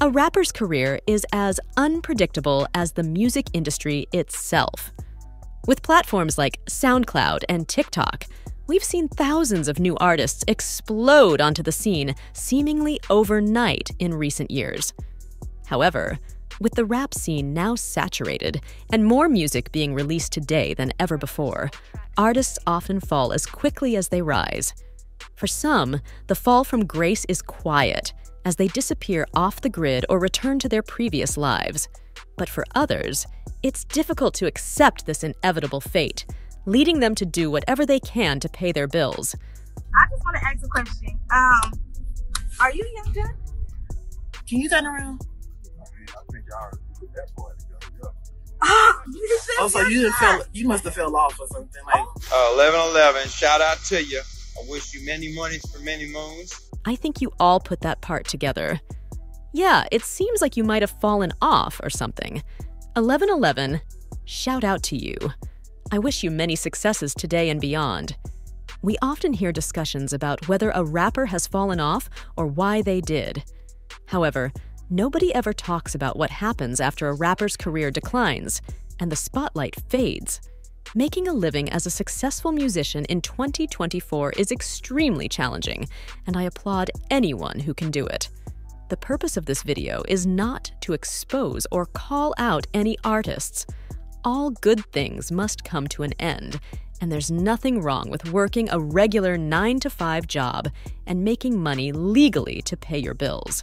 A rapper's career is as unpredictable as the music industry itself. With platforms like SoundCloud and TikTok, we've seen thousands of new artists explode onto the scene seemingly overnight in recent years. However, with the rap scene now saturated and more music being released today than ever before, artists often fall as quickly as they rise. For some, the fall from grace is quiet as they disappear off the grid or return to their previous lives. But for others, it's difficult to accept this inevitable fate, leading them to do whatever they can to pay their bills. I just want to ask a question. Um, are you Young Joc? Can you turn around? I think y'all are. Oh, so you fell, you must have fell off or something like. Uh, 11 11, shout out to you. I wish you many monies for many moons. I think you all put that part together. Yeah, it seems like you might have fallen off or something. 1111, shout out to you. I wish you many successes today and beyond. We often hear discussions about whether a rapper has fallen off or why they did. However, nobody ever talks about what happens after a rapper's career declines and the spotlight fades. Making a living as a successful musician in 2024 is extremely challenging, and I applaud anyone who can do it. The purpose of this video is not to expose or call out any artists. All good things must come to an end, and there's nothing wrong with working a regular 9 to 5 job and making money legally to pay your bills.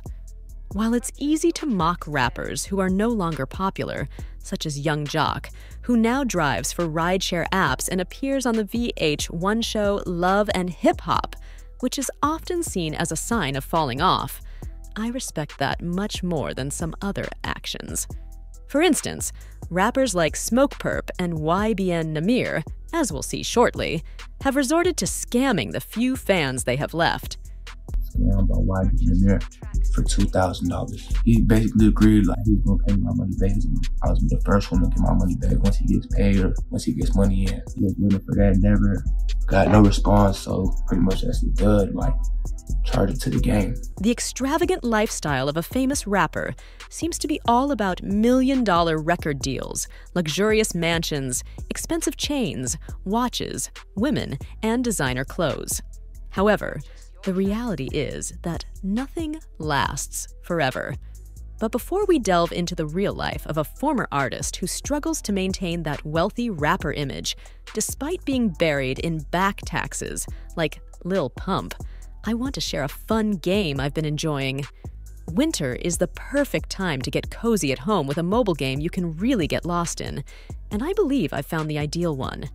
While it's easy to mock rappers who are no longer popular, such as Young Joc, who now drives for rideshare apps and appears on the VH1 show Love and Hip Hop, which is often seen as a sign of falling off, I respect that much more than some other actions. For instance, rappers like Smokepurpp and YBN Nahmir, as we'll see shortly, have resorted to scamming the few fans they have left scam by YBN Nahmir for two thousand dollars. He basically agreed like he was gonna pay me my money back. I was the first one to get my money back once he gets paid or once he gets money in. He was looking for that, never got no response. So pretty much that's the dud. Like charge it to the game. The extravagant lifestyle of a famous rapper seems to be all about million dollar record deals, luxurious mansions, expensive chains, watches, women, and designer clothes. However, the reality is that nothing lasts forever. But before we delve into the real life of a former artist who struggles to maintain that wealthy rapper image, despite being buried in back taxes like Lil Pump, I want to share a fun game I've been enjoying. Winter is the perfect time to get cozy at home with a mobile game you can really get lost in, and I believe I've found the ideal one.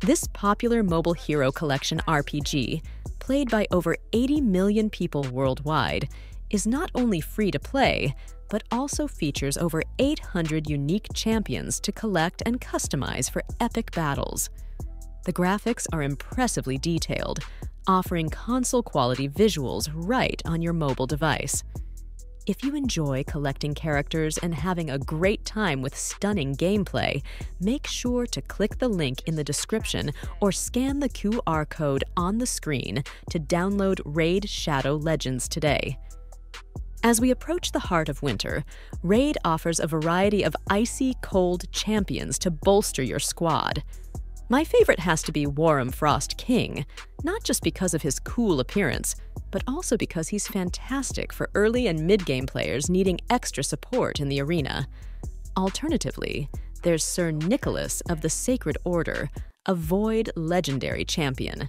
This popular mobile hero collection RPG played by over 80 million people worldwide, is not only free to play, but also features over 800 unique champions to collect and customize for epic battles. The graphics are impressively detailed, offering console quality visuals right on your mobile device. If you enjoy collecting characters and having a great time with stunning gameplay, make sure to click the link in the description or scan the QR code on the screen to download Raid Shadow Legends today. As we approach the heart of winter, Raid offers a variety of icy cold champions to bolster your squad. My favorite has to be Warm Frost King, not just because of his cool appearance, but also because he's fantastic for early and mid game players needing extra support in the arena. Alternatively, there's Sir Nicholas of the Sacred Order, a Void legendary champion.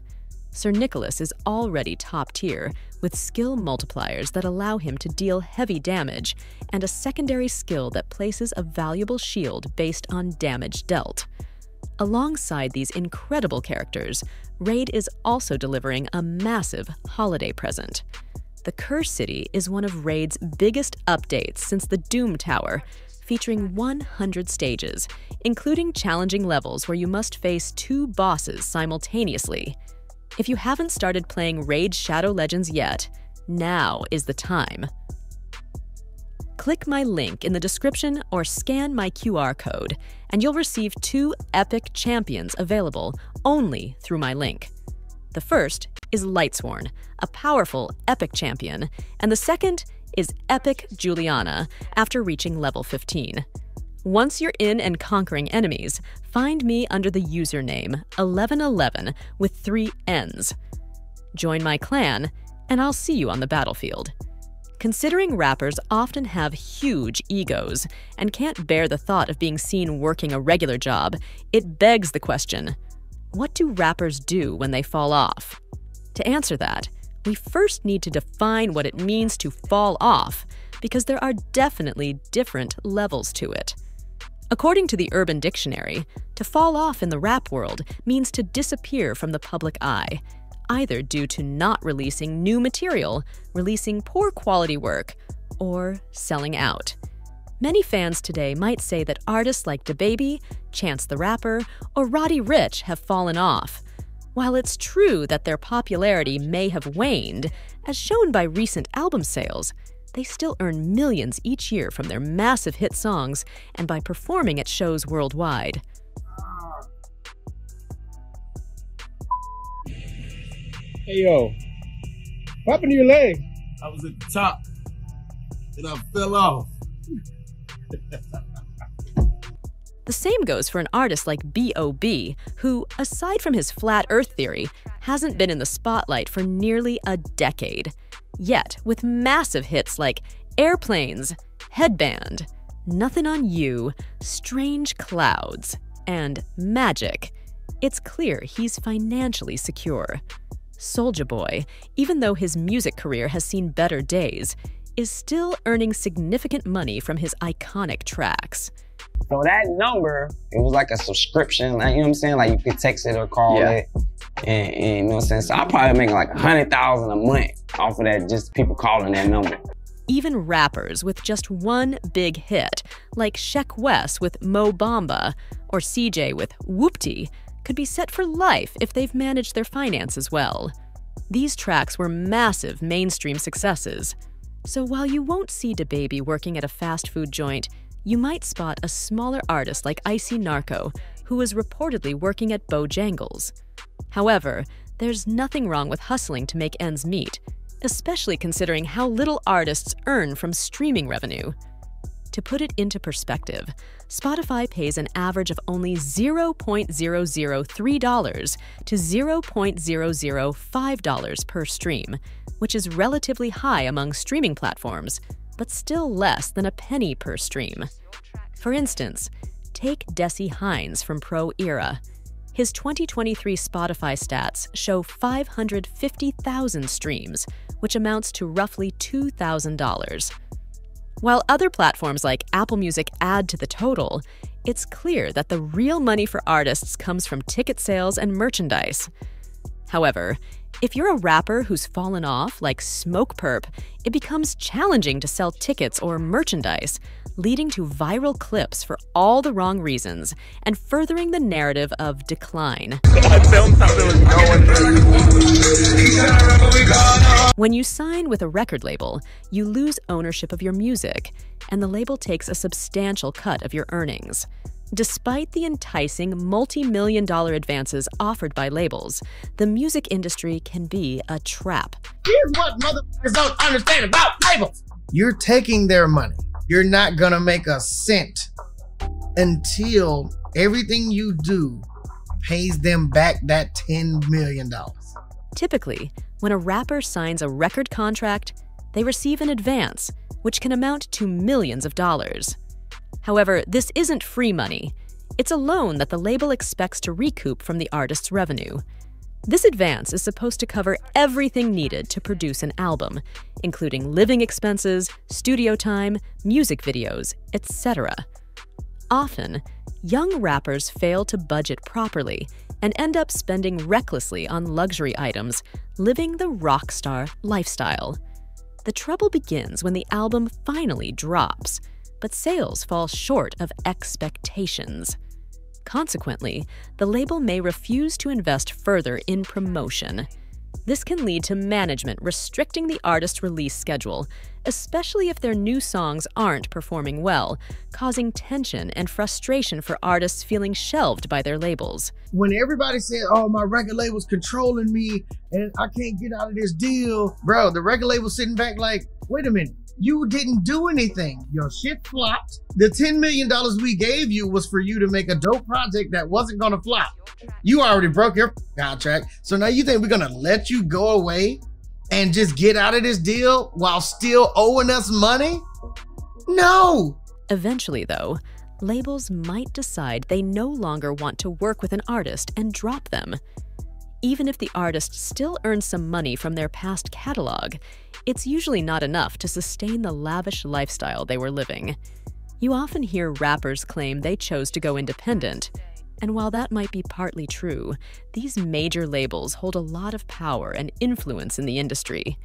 Sir Nicholas is already top tier, with skill multipliers that allow him to deal heavy damage, and a secondary skill that places a valuable shield based on damage dealt. Alongside these incredible characters, Raid is also delivering a massive holiday present. The Cursed City is one of Raid's biggest updates since the Doom Tower, featuring 100 stages, including challenging levels where you must face two bosses simultaneously. If you haven't started playing Raid Shadow Legends yet, now is the time click my link in the description or scan my QR code, and you'll receive two epic champions available only through my link. The first is Lightsworn, a powerful epic champion, and the second is Epic Juliana after reaching level 15. Once you're in and conquering enemies, find me under the username 1111 with three N's. Join my clan, and I'll see you on the battlefield. Considering rappers often have huge egos and can't bear the thought of being seen working a regular job, it begs the question what do rappers do when they fall off? To answer that, we first need to define what it means to fall off, because there are definitely different levels to it. According to the Urban Dictionary, to fall off in the rap world means to disappear from the public eye, either due to not releasing new material, releasing poor quality work, or selling out. Many fans today might say that artists like DaBaby, Chance the Rapper, or Roddy Ricch have fallen off. While it's true that their popularity may have waned, as shown by recent album sales, they still earn millions each year from their massive hit songs and by performing at shows worldwide. Hey yo, what happened to your leg? I was at the top and I fell off. The same goes for an artist like B.O.B., who, aside from his flat earth theory, hasn't been in the spotlight for nearly a decade. Yet, with massive hits like Airplanes, Headband, Nothing on You, Strange Clouds, and Magic, it's clear he's financially secure. Soulja Boy, even though his music career has seen better days, is still earning significant money from his iconic tracks. So that number, it was like a subscription, like, you know what I'm saying? Like you could text it or call Yeah. it. And, and you know what I'm saying? So I'm probably making like a hundred thousand a month off of that, just people calling that number. Even rappers with just one big hit, like Sheck Wes with Mo Bamba or CJ with Whoopty, could be set for life if they've managed their finances well. These tracks were massive mainstream successes. So while you won't see DaBaby working at a fast food joint, you might spot a smaller artist like Icy Narco, who is reportedly working at Bojangles. However, there's nothing wrong with hustling to make ends meet, especially considering how little artists earn from streaming revenue. To put it into perspective, Spotify pays an average of only $0.003 to $0.005 per stream, which is relatively high among streaming platforms, but still less than a penny per stream. For instance, take Dessy Hinds from Pro Era. His 2023 Spotify stats show 550,000 streams, which amounts to roughly $2,000. While other platforms like Apple Music add to the total, it's clear that the real money for artists comes from ticket sales and merchandise. However, if you're a rapper who's fallen off, like Smokepurpp, it becomes challenging to sell tickets or merchandise, leading to viral clips for all the wrong reasons and furthering the narrative of decline. When you sign with a record label, you lose ownership of your music, and the label takes a substantial cut of your earnings. Despite the enticing multi million dollar advances offered by labels, the music industry can be a trap. Here's what motherfuckers don't understand about labels. You're taking their money. You're not gonna make a cent until everything you do pays them back that $10 million. Typically, when a rapper signs a record contract, they receive an advance, which can amount to millions of dollars. However, this isn't free money. It's a loan that the label expects to recoup from the artist's revenue. This advance is supposed to cover everything needed to produce an album, including living expenses, studio time, music videos, etc. Often, young rappers fail to budget properly and end up spending recklessly on luxury items, living the rock star lifestyle. The trouble begins when the album finally drops, but sales fall short of expectations. Consequently, the label may refuse to invest further in promotion. This can lead to management restricting the artist's release schedule, especially if their new songs aren't performing well, causing tension and frustration for artists feeling shelved by their labels. When everybody said, oh, my record label's controlling me and I can't get out of this deal, bro, the record label's sitting back like, wait a minute. You didn't do anything. Your shit flopped. The $10 million we gave you was for you to make a dope project that wasn't gonna flop. You already broke your contract. So now you think we're gonna let you go away and just get out of this deal while still owing us money? No. Eventually, though, labels might decide they no longer want to work with an artist and drop them. Even if the artist still earns some money from their past catalog, it's usually not enough to sustain the lavish lifestyle they were living. You often hear rappers claim they chose to go independent. And while that might be partly true, these major labels hold a lot of power and influence in the industry.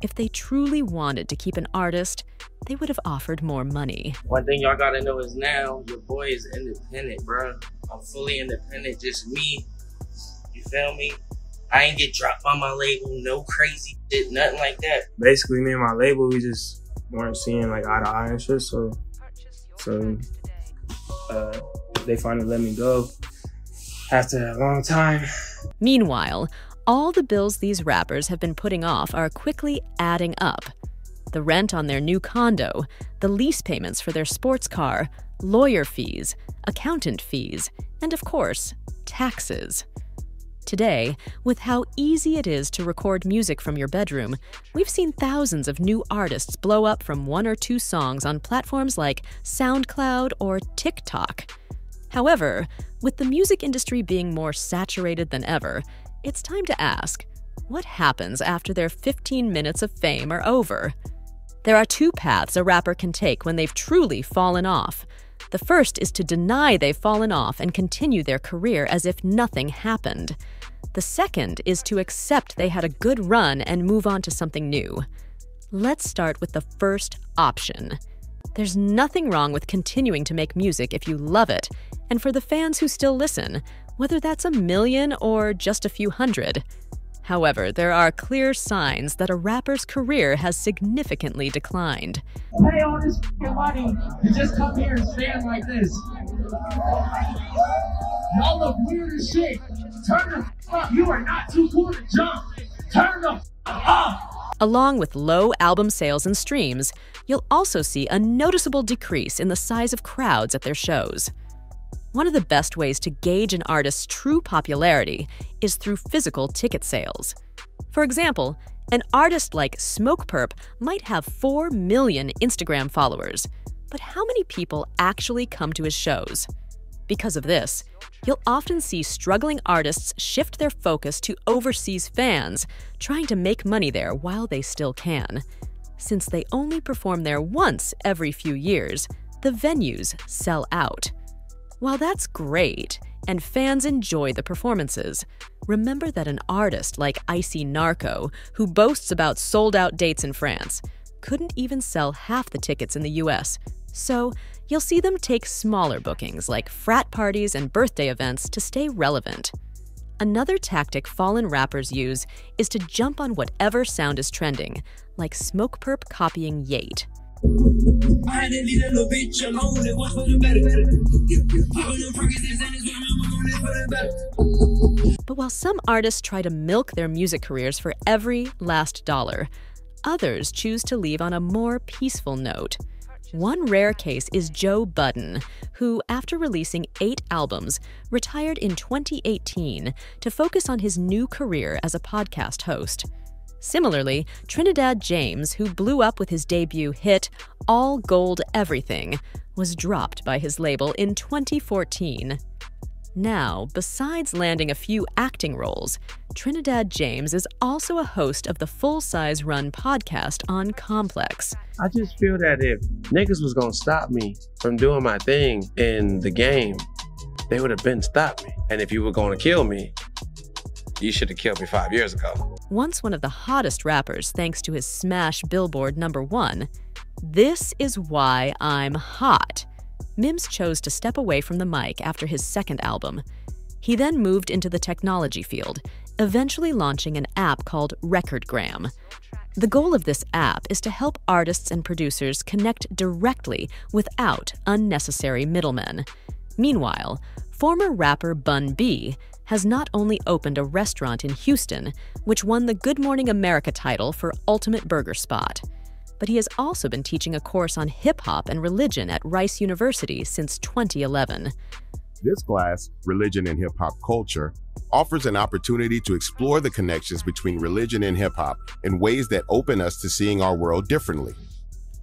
If they truly wanted to keep an artist, they would have offered more money. One thing y'all gotta know is now your boy is independent, bro. I'm fully independent, just me. You feel me? I ain't get dropped by my label, no crazy shit, nothing like that. Basically, me and my label, we just weren't seeing like eye to eye and shit. So, so uh, they finally let me go after a long time. Meanwhile, all the bills these rappers have been putting off are quickly adding up. The rent on their new condo, the lease payments for their sports car, lawyer fees, accountant fees, and of course, taxes. Today, with how easy it is to record music from your bedroom, we've seen thousands of new artists blow up from one or two songs on platforms like SoundCloud or TikTok. However, with the music industry being more saturated than ever, it's time to ask what happens after their 15 minutes of fame are over? There are two paths a rapper can take when they've truly fallen off. The first is to deny they've fallen off and continue their career as if nothing happened. The second is to accept they had a good run and move on to something new. Let's start with the first option. There's nothing wrong with continuing to make music if you love it, and for the fans who still listen, whether that's a million or just a few hundred. However, there are clear signs that a rapper's career has significantly declined. Pay all this money to just come here and stand like this. Y'all look weird as shit. Turn the up. You are not too cool to jump. Turn the up. Along with low album sales and streams, you'll also see a noticeable decrease in the size of crowds at their shows. One of the best ways to gauge an artist's true popularity is through physical ticket sales. For example, an artist like Smokepurpp might have 4 million Instagram followers, but how many people actually come to his shows? Because of this, you'll often see struggling artists shift their focus to overseas fans, trying to make money there while they still can. Since they only perform there once every few years, the venues sell out. While that's great, and fans enjoy the performances, remember that an artist like Icy Narco, who boasts about sold out dates in France, couldn't even sell half the tickets in the US. So, you'll see them take smaller bookings like frat parties and birthday events to stay relevant. Another tactic fallen rappers use is to jump on whatever sound is trending, like Smokepurpp copying Yeat. Had to leave that little bitch alone. It was for the better. But while some artists try to milk their music careers for every last dollar, others choose to leave on a more peaceful note. One rare case is Joe Budden, who, after releasing eight albums, retired in 2018 to focus on his new career as a podcast host. Similarly, Trinidad James, who blew up with his debut hit All Gold Everything, was dropped by his label in 2014. Now, besides landing a few acting roles, Trinidad James is also a host of the full size run podcast on Complex. I just feel that if niggas was gonna stop me from doing my thing in the game, they would have been stopped me. And if you were gonna kill me, you should have killed me five years ago. Once one of the hottest rappers thanks to his smash Billboard number one, This Is Why I'm Hot, Mims chose to step away from the mic after his second album. He then moved into the technology field, eventually launching an app called Recordgram. The goal of this app is to help artists and producers connect directly without unnecessary middlemen. Meanwhile, former rapper Bun B has not only opened a restaurant in Houston, which won the Good Morning America title for Ultimate Burger Spot. but he has also been teaching a course on hip hop and religion at Rice University since 2011. This class, Religion and Hip Hop Culture, offers an opportunity to explore the connections between religion and hip hop in ways that open us to seeing our world differently.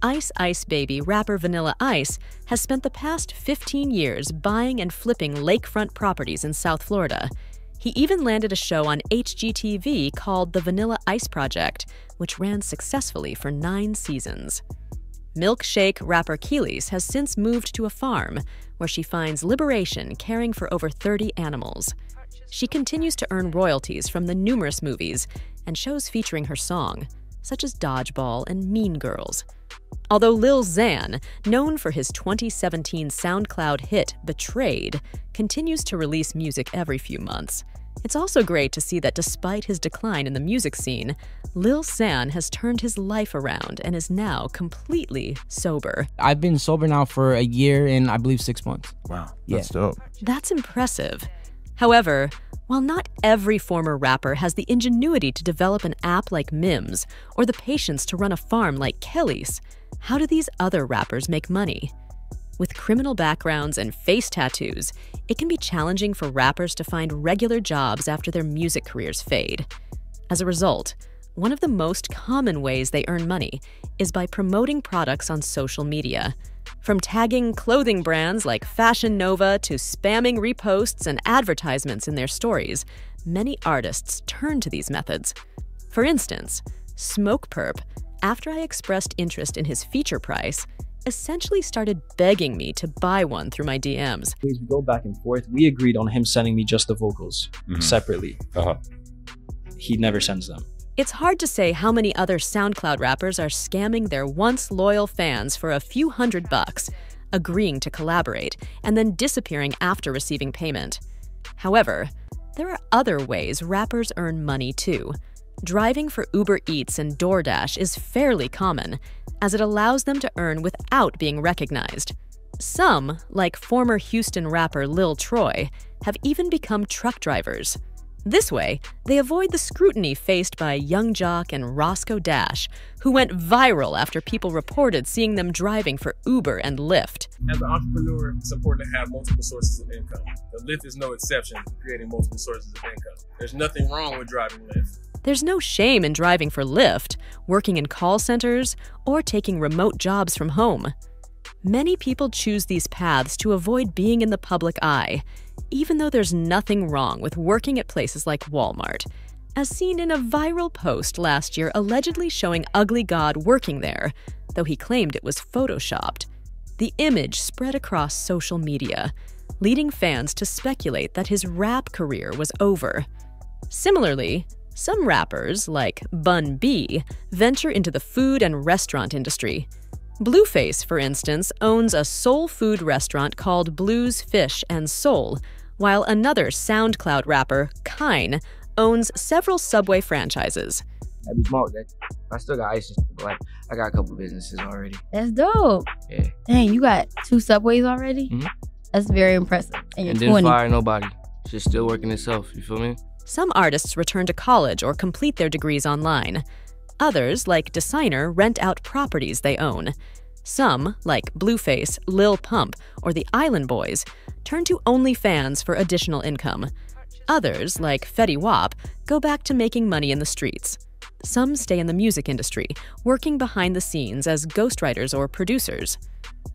Ice Ice Baby rapper Vanilla Ice has spent the past 15 years buying and flipping lakefront properties in South Florida. He even landed a show on HGTV called The Vanilla Ice Project, which ran successfully for nine seasons. Milkshake rapper Kelis has since moved to a farm where she finds liberation caring for over 30 animals. She continues to earn royalties from the numerous movies and shows featuring her song, such as Dodgeball and Mean Girls. Although Lil Xan, known for his 2017 SoundCloud hit Betrayed, continues to release music every few months, it's also great to see that despite his decline in the music scene, Lil Xan has turned his life around and is now completely sober. I've been sober now for a year and I believe six months. Wow, that's dope. That's impressive. However, while not every former rapper has the ingenuity to develop an app like Mims or the patience to run a farm like Kelis, how do these other rappers make money? With criminal backgrounds and face tattoos, it can be challenging for rappers to find regular jobs after their music careers fade. As a result, one of the most common ways they earn money is by promoting products on social media. From tagging clothing brands like Fashion Nova to spamming reposts and advertisements in their stories, many artists turn to these methods. For instance, Smokepurpp, after I expressed interest in his feature price, essentially started begging me to buy one through my DMs. We go back and forth. We agreed on him sending me just the vocals Mhm. separately. Uh-huh. He never sends them. It's hard to say how many other SoundCloud rappers are scamming their once loyal fans for a few hundred bucks, agreeing to collaborate, and then disappearing after receiving payment. However, there are other ways rappers earn money too. Driving for Uber Eats and DoorDash is fairly common, as it allows them to earn without being recognized. Some, like former Houston rapper Lil Troy, have even become truck drivers. This way, they avoid the scrutiny faced by Young Joc and Roscoe Dash, who went viral after people reported seeing them driving for Uber and Lyft. As an entrepreneur, it's important to have multiple sources of income. The Lyft is no exception to creating multiple sources of income. There's nothing wrong with driving Lyft. There's no shame in driving for Lyft, working in call centers, or taking remote jobs from home. Many people choose these paths to avoid being in the public eye, even though there's nothing wrong with working at places like Walmart, as seen in a viral post last year allegedly showing Ugly God working there, though he claimed it was photoshopped. The image spread across social media, leading fans to speculate that his rap career was over. Similarly, some rappers, like Bun B, venture into the food and restaurant industry. Blueface, for instance, owns a soul food restaurant called Blues Fish and Soul, while another SoundCloud rapper, Kine, owns several Subway franchises. I be smart. That I still got ice, but like I got a couple businesses already. That's dope. Yeah. Dang, you got two subways already? Mhm. That's very impressive. And you're and didn't 20. fire nobody. Shit's still working itself. You feel me? Some artists return to college or complete their degrees online. Others, like Desiigner, rent out properties they own. Some, like Blueface, Lil Pump, or the Island Boys, turn to OnlyFans for additional income. Others, like Fetty Wap, go back to making money in the streets. Some stay in the music industry, working behind the scenes as ghostwriters or producers.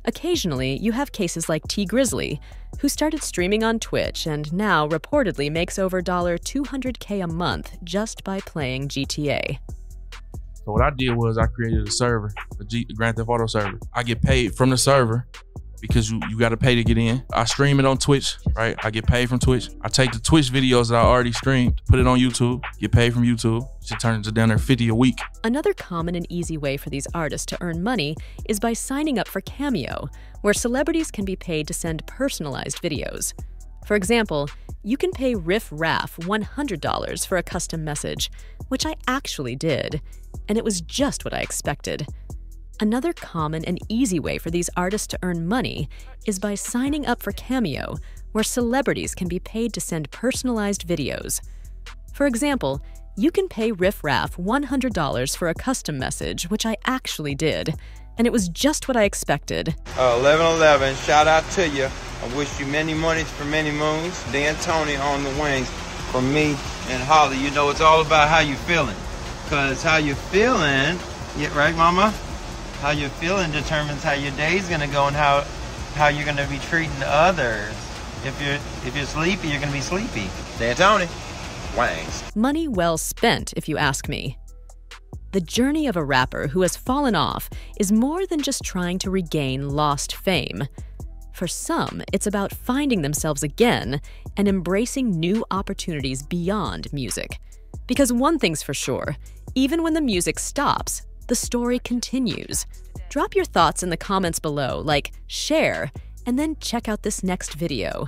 Occasionally, you have cases like Tee Grizzley, who started streaming on Twitch and now reportedly makes over $200k a month just by playing GTA. So what I did was I created a server, a Grand Theft Auto server. I get paid from the server because you, you got to pay to get in. I stream it on Twitch, right? I get paid from Twitch. I take the Twitch videos that I already streamed, put it on YouTube, get paid from YouTube. Should turn into down there 50 a week. Another common and easy way for these artists to earn money is by signing up for Cameo, where celebrities can be paid to send personalized videos. For example, you can pay Riff Raff $100 for a custom message, which I actually did, and it was just what I expected. Another common and easy way for these artists to earn money is by signing up for Cameo, where celebrities can be paid to send personalized videos. For example, You can pay Riff Raff $100 for a custom message, which I actually did. And it was just what I expected. Uh, 1111, shout out to you. I wish you many monies for many moons. Dan Tony on the wings. From me and Holly, you know it's all about how you feeling. Cause how you feeling, yeah, right, Mama? How you feeling determines how your day's gonna go and how how you're gonna be treating others. If you're if you're sleepy, you're gonna be sleepy. Dan Tony, wangs. Money well spent, if you ask me. The journey of a rapper who has fallen off is more than just trying to regain lost fame. For some, it's about finding themselves again and embracing new opportunities beyond music. Because one thing's for sure even when the music stops, the story continues. Drop your thoughts in the comments below, like share, and then check out this next video.